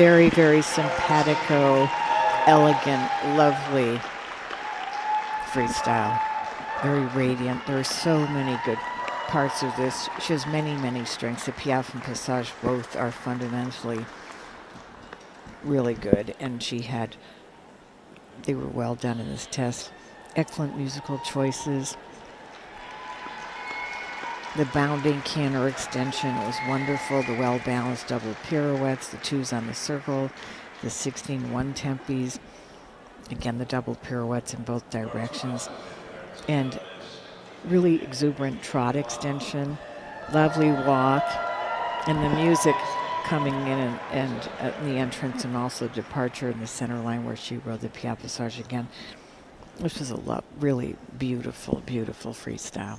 very, very simpatico, elegant, lovely freestyle. Very radiant. There are so many good parts of this. She has many, many strengths. The Piaffe and Passage both are fundamentally really good, and she had, they were well done in this test. Excellent musical choices. The bounding canter extension was wonderful. The well-balanced double pirouettes, the twos on the circle, the 16 one-tempies. Again, the double pirouettes in both directions. And really exuberant trot extension, lovely walk, and the music coming in and, and uh, the entrance and also departure in the center line where she rode the Piaffe Passage again. This was a lo- really beautiful, beautiful freestyle.